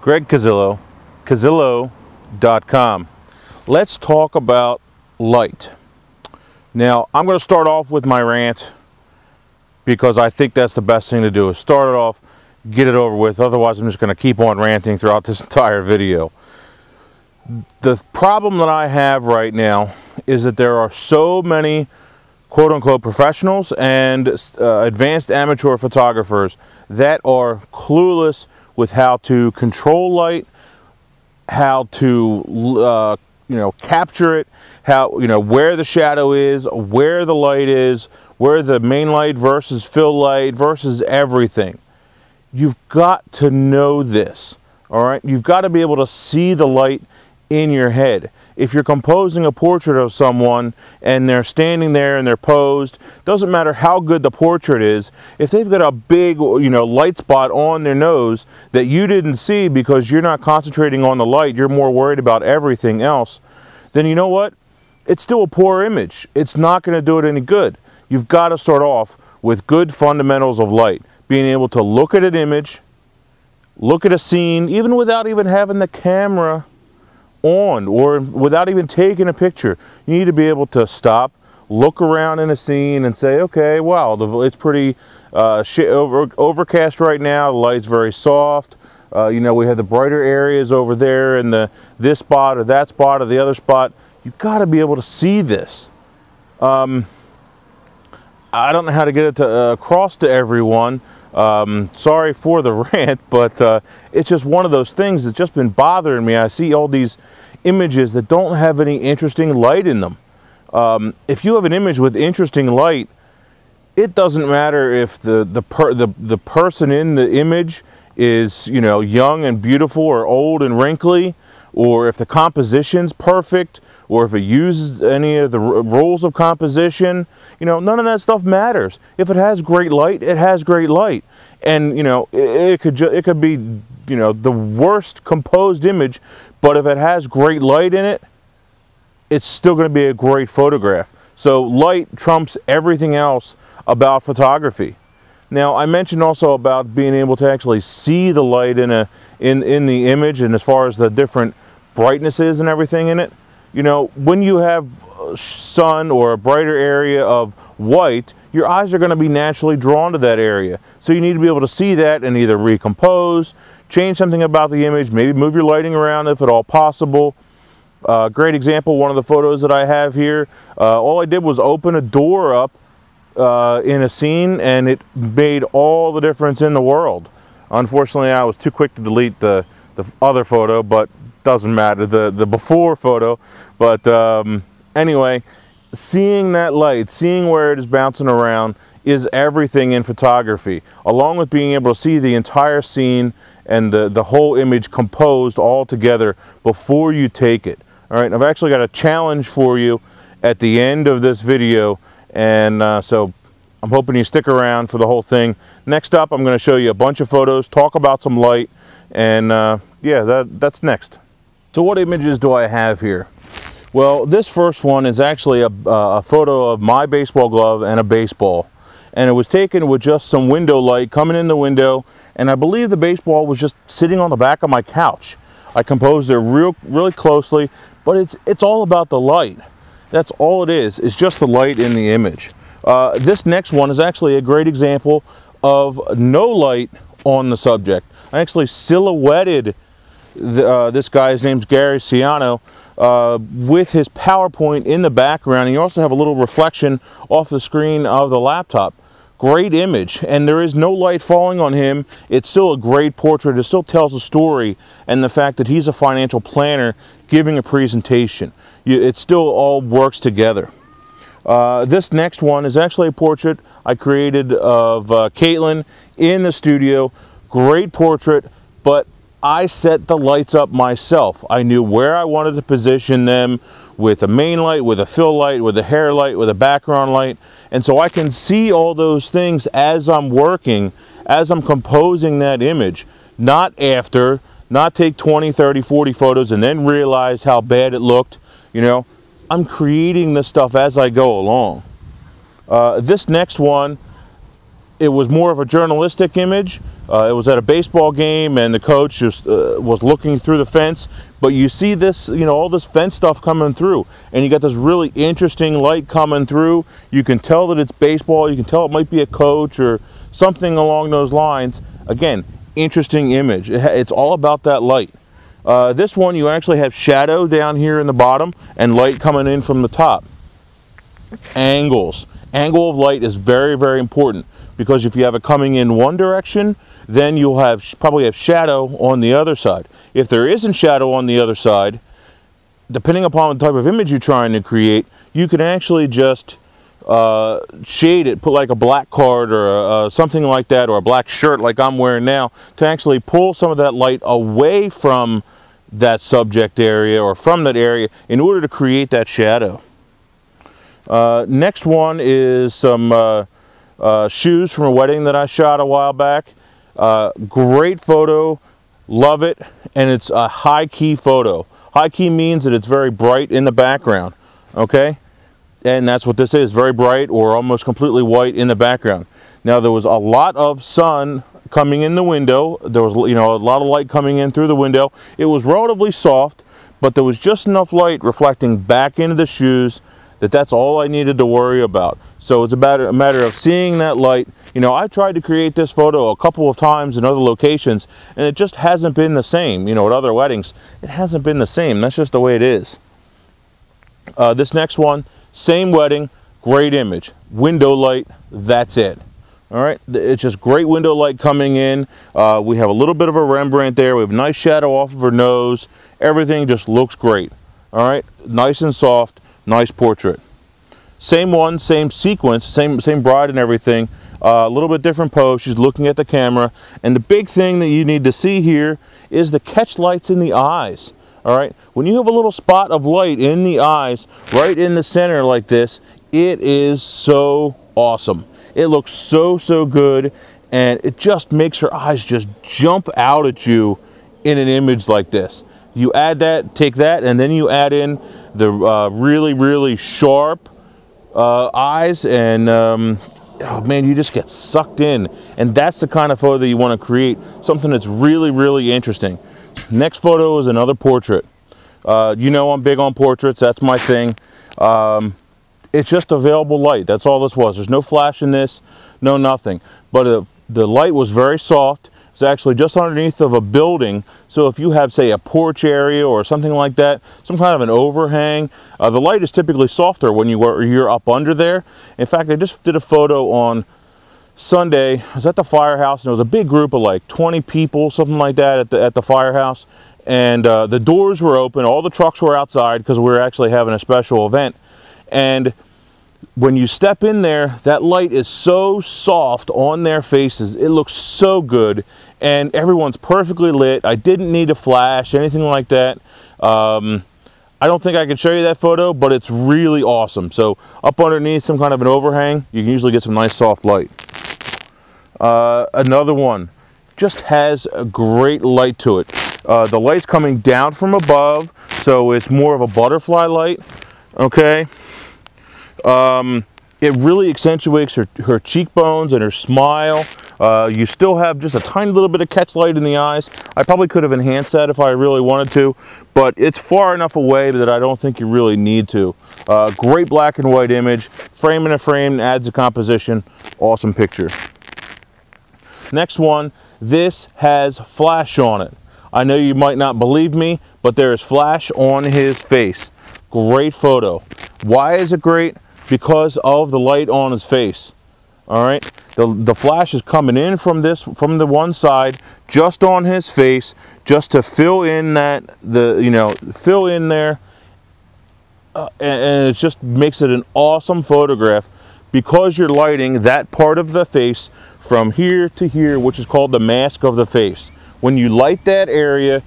Greg Cazillo, Cazillo.com. Let's talk about light. Now, I'm going to start off with my rant because I think that's the best thing to do is start it off, get it over with. Otherwise, I'm just going to keep on ranting throughout this entire video. The problem that I have right now is that there are so many quote unquote professionals and uh, advanced amateur photographers that are clueless with how to control light, how to uh, you know capture it, how you know where the shadow is, where the light is, where the main light versus fill light versus everything. You've got to know this. All right, you've got to be able to see the light in your head if you're composing a portrait of someone and they're standing there and they're posed, doesn't matter how good the portrait is, if they've got a big, you know, light spot on their nose that you didn't see because you're not concentrating on the light, you're more worried about everything else, then you know what? It's still a poor image. It's not going to do it any good. You've got to start off with good fundamentals of light, being able to look at an image, look at a scene, even without even having the camera on or without even taking a picture. You need to be able to stop, look around in a scene and say, okay, wow, the, it's pretty uh, over, overcast right now. The light's very soft. Uh, you know, we have the brighter areas over there and the this spot or that spot or the other spot. You've got to be able to see this. Um, I don't know how to get it to, uh, across to everyone. Um, sorry for the rant, but uh, it's just one of those things that's just been bothering me. I see all these images that don't have any interesting light in them. Um, if you have an image with interesting light, it doesn't matter if the the, per, the the person in the image is you know young and beautiful or old and wrinkly, or if the composition's perfect, or if it uses any of the rules of composition. You know, none of that stuff matters. If it has great light, it has great light, and you know it, it could it could be you know the worst composed image but if it has great light in it, it's still going to be a great photograph. So light trumps everything else about photography. Now I mentioned also about being able to actually see the light in a in in the image and as far as the different brightnesses and everything in it. You know, when you have sun or a brighter area of white, your eyes are going to be naturally drawn to that area. So you need to be able to see that and either recompose, change something about the image, maybe move your lighting around if at all possible. Uh, great example, one of the photos that I have here, uh, all I did was open a door up uh, in a scene and it made all the difference in the world. Unfortunately, I was too quick to delete the, the other photo, but doesn't matter, the, the before photo. But um, anyway, seeing that light, seeing where it is bouncing around is everything in photography, along with being able to see the entire scene and the, the whole image composed all together before you take it. All right, I've actually got a challenge for you at the end of this video, and uh, so I'm hoping you stick around for the whole thing. Next up, I'm going to show you a bunch of photos, talk about some light, and uh, yeah, that, that's next. So what images do I have here? Well, this first one is actually a, a photo of my baseball glove and a baseball. And it was taken with just some window light coming in the window and I believe the baseball was just sitting on the back of my couch. I composed it real, really closely, but it's, it's all about the light. That's all it is, it's just the light in the image. Uh, this next one is actually a great example of no light on the subject. I actually silhouetted the, uh, this guy's name's Gary Ciano uh, with his PowerPoint in the background. And you also have a little reflection off the screen of the laptop great image and there is no light falling on him it's still a great portrait it still tells a story and the fact that he's a financial planner giving a presentation it still all works together. Uh, this next one is actually a portrait I created of uh, Caitlin in the studio. Great portrait but I set the lights up myself. I knew where I wanted to position them with a main light with a fill light with a hair light with a background light. And so I can see all those things as I'm working, as I'm composing that image, not after, not take 20, 30, 40 photos and then realize how bad it looked. You know, I'm creating this stuff as I go along. Uh, this next one, it was more of a journalistic image. Uh, it was at a baseball game, and the coach just uh, was looking through the fence. But you see this, you know, all this fence stuff coming through, and you got this really interesting light coming through. You can tell that it's baseball. You can tell it might be a coach or something along those lines. Again, interesting image. It's all about that light. Uh, this one, you actually have shadow down here in the bottom and light coming in from the top. Angles. Angle of light is very, very important because if you have it coming in one direction, then you'll have probably have shadow on the other side. If there isn't shadow on the other side, depending upon the type of image you're trying to create, you can actually just uh, shade it, put like a black card or uh, something like that, or a black shirt like I'm wearing now, to actually pull some of that light away from that subject area or from that area in order to create that shadow. Uh, next one is some uh, uh, shoes from a wedding that I shot a while back. Uh, great photo, love it, and it's a high key photo. High key means that it's very bright in the background, okay? And that's what this is, very bright or almost completely white in the background. Now there was a lot of sun coming in the window. There was, you know, a lot of light coming in through the window. It was relatively soft, but there was just enough light reflecting back into the shoes that that's all I needed to worry about. So it's about a matter of seeing that light. You know, I tried to create this photo a couple of times in other locations, and it just hasn't been the same. You know, at other weddings, it hasn't been the same. That's just the way it is. Uh, this next one, same wedding, great image. Window light, that's it. All right, it's just great window light coming in. Uh, we have a little bit of a Rembrandt there. We have nice shadow off of her nose. Everything just looks great. All right, nice and soft, nice portrait. Same one, same sequence, same, same bride and everything. Uh, a little bit different pose. She's looking at the camera. And the big thing that you need to see here is the catch lights in the eyes. All right. When you have a little spot of light in the eyes, right in the center like this, it is so awesome. It looks so, so good. And it just makes her eyes just jump out at you in an image like this. You add that, take that, and then you add in the uh, really, really sharp, uh, eyes and um, oh man, you just get sucked in. And that's the kind of photo that you want to create, something that's really, really interesting. Next photo is another portrait. Uh, you know I'm big on portraits, that's my thing. Um, it's just available light, that's all this was. There's no flash in this, no nothing. But uh, the light was very soft, it's actually just underneath of a building. So if you have, say, a porch area or something like that, some kind of an overhang, uh, the light is typically softer when you you're up under there. In fact, I just did a photo on Sunday. I was at the firehouse, and there was a big group of like 20 people, something like that, at the, at the firehouse. And uh, the doors were open. All the trucks were outside because we were actually having a special event. And when you step in there, that light is so soft on their faces. It looks so good and everyone's perfectly lit. I didn't need a flash, anything like that. Um, I don't think I can show you that photo, but it's really awesome. So up underneath some kind of an overhang, you can usually get some nice soft light. Uh, another one just has a great light to it. Uh, the light's coming down from above, so it's more of a butterfly light, okay? Um, it really accentuates her, her cheekbones and her smile. Uh, you still have just a tiny little bit of catch light in the eyes. I probably could have enhanced that if I really wanted to, but it's far enough away that I don't think you really need to. Uh, great black and white image, frame in a frame, adds a composition, awesome picture. Next one, this has flash on it. I know you might not believe me, but there is flash on his face. Great photo. Why is it great? Because of the light on his face. All right, the, the flash is coming in from this, from the one side, just on his face, just to fill in that, the, you know, fill in there. Uh, and, and it just makes it an awesome photograph because you're lighting that part of the face from here to here, which is called the mask of the face. When you light that area,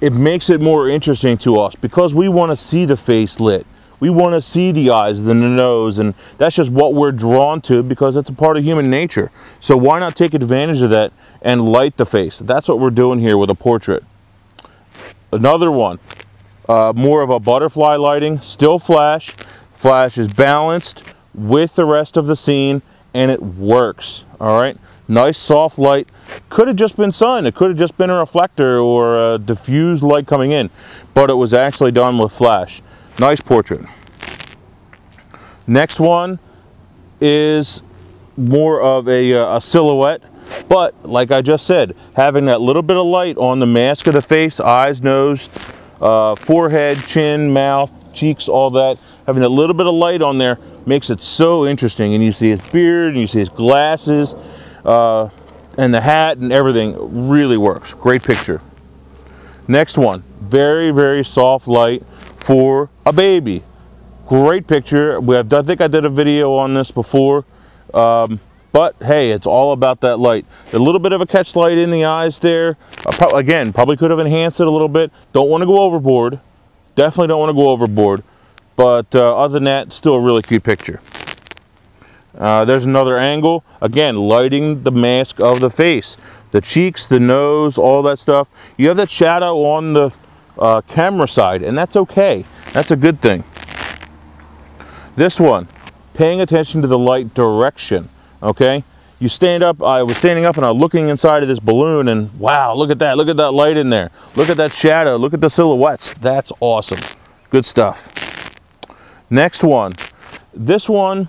it makes it more interesting to us because we want to see the face lit we want to see the eyes, the nose, and that's just what we're drawn to because it's a part of human nature. So why not take advantage of that and light the face? That's what we're doing here with a portrait. Another one, uh, more of a butterfly lighting, still flash. Flash is balanced with the rest of the scene and it works. all right? Nice soft light. Could have just been sun. It could have just been a reflector or a diffused light coming in, but it was actually done with flash. Nice portrait. Next one is more of a, uh, a silhouette, but like I just said, having that little bit of light on the mask of the face, eyes, nose, uh, forehead, chin, mouth, cheeks, all that, having a little bit of light on there makes it so interesting. And you see his beard, and you see his glasses, uh, and the hat and everything really works. Great picture. Next one, very, very soft light for a baby. Great picture. We have, I think I did a video on this before. Um, but hey, it's all about that light. A little bit of a catch light in the eyes there. Uh, again, probably could have enhanced it a little bit. Don't want to go overboard. Definitely don't want to go overboard. But uh, other than that, still a really cute picture. Uh, there's another angle. Again, lighting the mask of the face. The cheeks, the nose, all that stuff. You have that shadow on the uh, camera side, and that's okay. That's a good thing. This one, paying attention to the light direction, okay? You stand up, I was standing up and I was looking inside of this balloon and wow, look at that, look at that light in there. Look at that shadow, look at the silhouettes. That's awesome. Good stuff. Next one. This one,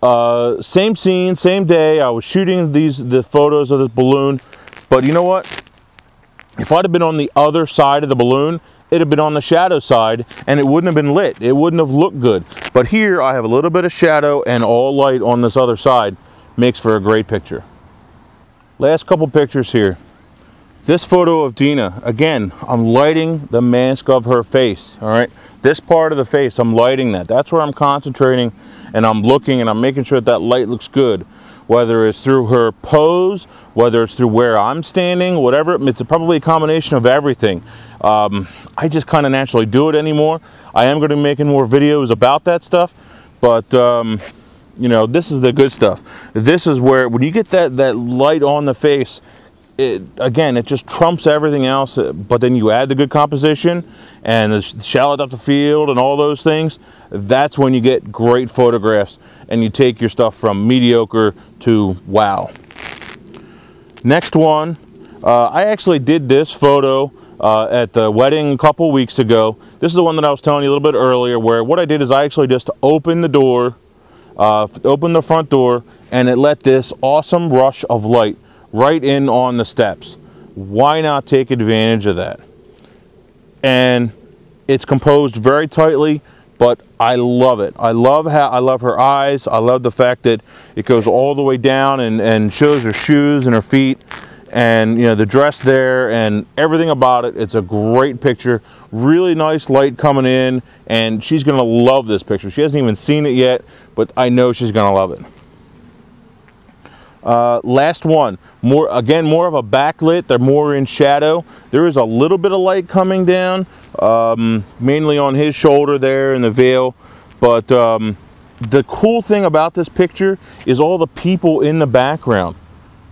uh, same scene, same day. I was shooting these the photos of this balloon, but you know what? If I'd have been on the other side of the balloon, it'd have been on the shadow side and it wouldn't have been lit. It wouldn't have looked good. But here I have a little bit of shadow and all light on this other side. Makes for a great picture. Last couple pictures here. This photo of Dina, again, I'm lighting the mask of her face, all right? This part of the face, I'm lighting that. That's where I'm concentrating and I'm looking and I'm making sure that, that light looks good. Whether it's through her pose, whether it's through where I'm standing, whatever, it's probably a combination of everything. Um, I just kind of naturally do it anymore. I am going to be making more videos about that stuff, but um, you know, this is the good stuff. This is where, when you get that, that light on the face, it, again, it just trumps everything else, uh, but then you add the good composition and the shallow depth of field and all those things, that's when you get great photographs and you take your stuff from mediocre to wow. Next one, uh, I actually did this photo uh, at the wedding a couple weeks ago. This is the one that I was telling you a little bit earlier where what I did is I actually just opened the door, uh, opened the front door, and it let this awesome rush of light right in on the steps. Why not take advantage of that? And it's composed very tightly, but I love it. I love how I love her eyes. I love the fact that it goes all the way down and, and shows her shoes and her feet and you know the dress there and everything about it. It's a great picture. Really nice light coming in and she's gonna love this picture. She hasn't even seen it yet, but I know she's gonna love it. Uh, last one, more again, more of a backlit. They're more in shadow. There is a little bit of light coming down, um, mainly on his shoulder there in the veil. But um, the cool thing about this picture is all the people in the background.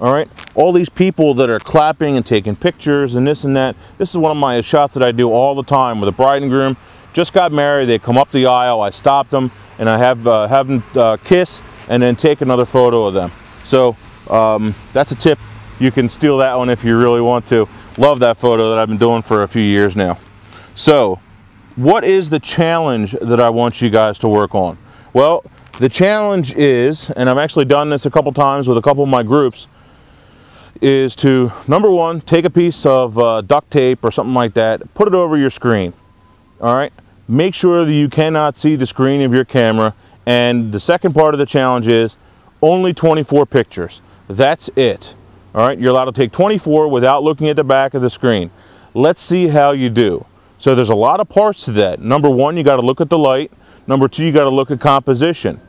All right, all these people that are clapping and taking pictures and this and that. This is one of my shots that I do all the time with a bride and groom. Just got married. They come up the aisle. I stop them and I have uh, have them uh, kiss and then take another photo of them. So um, that's a tip. You can steal that one if you really want to. Love that photo that I've been doing for a few years now. So what is the challenge that I want you guys to work on? Well, the challenge is, and I've actually done this a couple times with a couple of my groups, is to, number one, take a piece of uh, duct tape or something like that, put it over your screen, all right? Make sure that you cannot see the screen of your camera. And the second part of the challenge is only 24 pictures. That's it. All right, you're allowed to take 24 without looking at the back of the screen. Let's see how you do. So there's a lot of parts to that. Number one, you got to look at the light. Number two, you got to look at composition.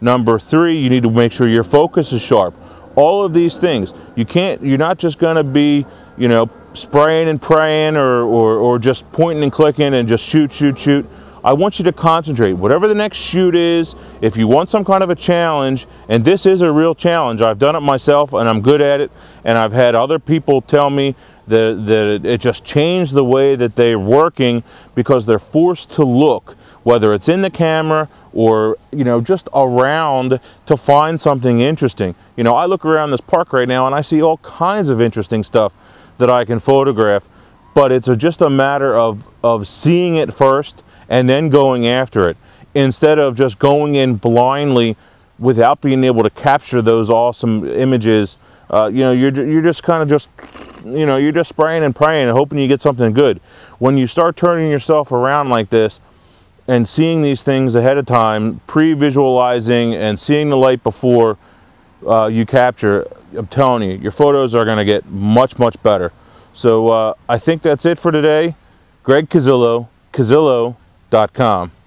Number three, you need to make sure your focus is sharp. All of these things. You can't, you're not just going to be, you know, spraying and praying or, or, or just pointing and clicking and just shoot, shoot, shoot. I want you to concentrate. Whatever the next shoot is, if you want some kind of a challenge, and this is a real challenge, I've done it myself and I'm good at it, and I've had other people tell me that, that it just changed the way that they're working because they're forced to look. whether it's in the camera or, you know, just around to find something interesting. You know, I look around this park right now and I see all kinds of interesting stuff that I can photograph, but it's a, just a matter of, of seeing it first and then going after it instead of just going in blindly without being able to capture those awesome images. Uh, you know, you're, you're just kind of just, you know, you're just spraying and praying and hoping you get something good. When you start turning yourself around like this and seeing these things ahead of time, pre-visualizing and seeing the light before uh, you capture, I'm telling you, your photos are going to get much, much better. So uh, I think that's it for today. Greg Cazillo, Cazillo.com.